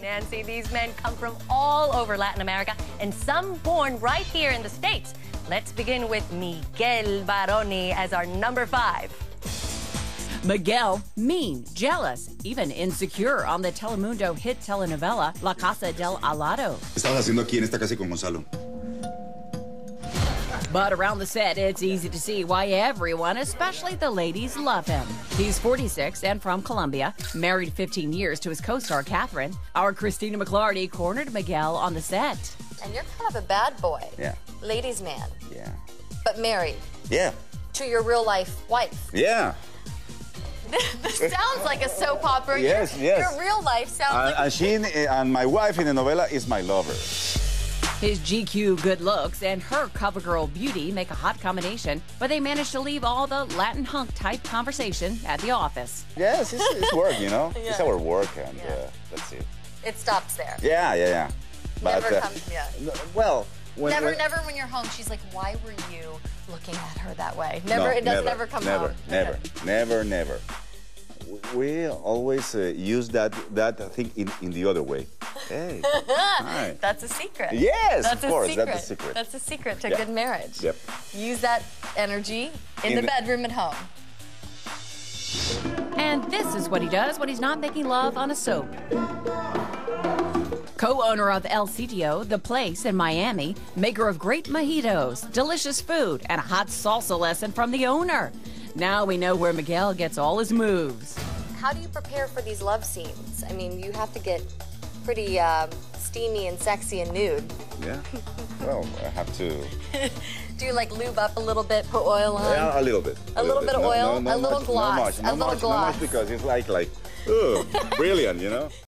Nancy, these men come from all over Latin America and some born right here in the States. Let's begin with Miguel Varoni as our number five. Miguel, mean, jealous, even insecure on the Telemundo hit telenovela La Casa de al Lado. ¿Qué estabas haciendo aquí en esta casa con Gonzalo? But around the set, it's easy to see why everyone, especially the ladies, love him. He's 46 and from Colombia, married 15 years to his co star Catherine. Our Christina McClarty cornered Miguel on the set. And you're kind of a bad boy. Yeah. Ladies' man. Yeah. But married Yeah. to your real life wife. Yeah. this sounds like a soap opera. Yes, your, yes. Your real life sounds And, like and she uh, and my wife in the novela is my lover. His GQ good looks and her CoverGirl beauty make a hot combination, but they manage to leave all the Latin hunk type conversation at the office. Yes, it's, it's work, you know. It's Yeah. our work, and Yeah. uh, that's it. it stops there. Yeah, yeah, yeah. Never uh, comes- yeah. well, when, Never, when- never when you're home, she's like, why were you looking at her that way? No, Never, it doesn't never, ever come never, home. Never, Okay. never, never. We always uh, use that that thing in, in the other way. Hey, hi. That's a secret. Yes, that's of course, a secret. that's a secret. That's a secret to Yeah. good marriage. Yep. Use that energy in, In the the- bedroom at home. And this is what he does when he's not making love on a soap. Co owner of El Sitio, the place in Miami, maker of great mojitos, delicious food, and a hot salsa lesson from the owner. Now we know where Miguel gets all his moves. How do you prepare for these love scenes? I mean, you have to get pretty um, steamy and sexy and nude. Yeah. Well, I have to. Do you like lube up a little bit, put oil on? Yeah, a little bit. A little bit of oil, no- no a little much, gloss, No a little much, no gloss. much because it's like like, oh, brilliant, you know.